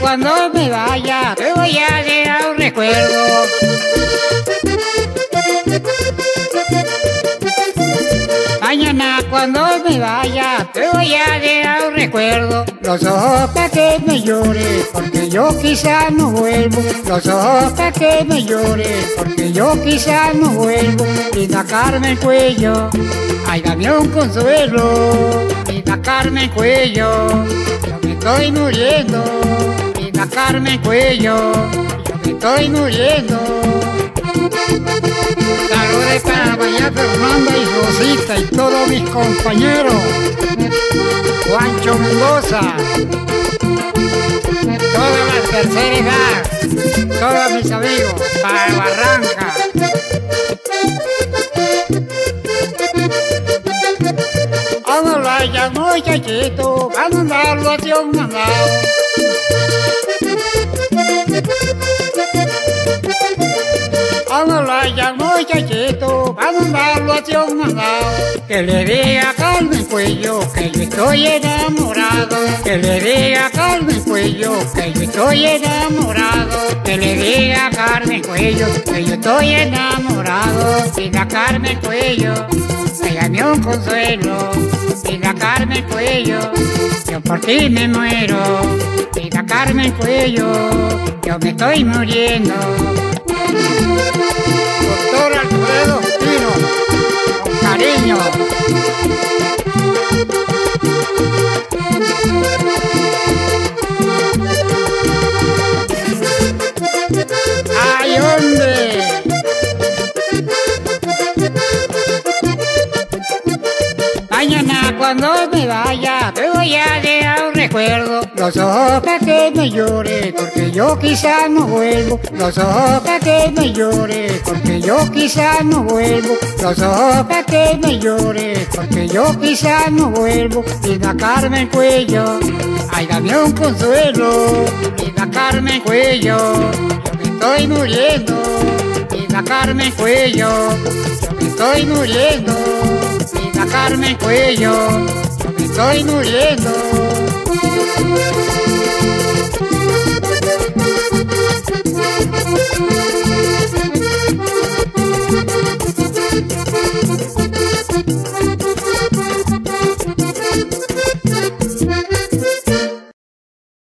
cuando me vaya te voy a dejar un recuerdo. Mañana cuando me vaya te voy a dejar un recuerdo. Los ojos para que me llores, porque yo quizás no vuelvo. Los ojos para que me llores, porque yo quizás no vuelvo. Linda Carmen Cuello, ay dame un consuelo. Linda Carmen Cuello, yo me estoy muriendo. Linda Carmen Cuello, yo me estoy muriendo. Saludos para María Fernanda y Rosita y todos mis compañeros. Juancho Mendoza. Toda la tercera edad. Todos mis amigos. Para Barranca. Vámonos ya muchachito. Van a andarlo hacia un. Un mandado. Que le diga Carmen Cuello que yo estoy enamorado. Que le diga Carmen Cuello que yo estoy enamorado. Que le diga Carmen Cuello que yo estoy enamorado. Diga Carmen Cuello, que un consuelo. Diga Carmen Cuello, yo por ti me muero. Diga Carmen Cuello, yo me estoy muriendo. Cuando me vaya te voy a dejar un recuerdo. Los ojos para que me llore porque yo quizás no vuelvo. Los ojos para que me llore porque yo quizás no vuelvo. Los ojos que me llore porque yo quizás no vuelvo. Linda Carmen Cuello, ay dame un consuelo. Linda Carmen Cuello, yo me estoy muriendo. Linda Carmen Cuello, yo me estoy muriendo Carmen Cuello, yo me estoy muriendo.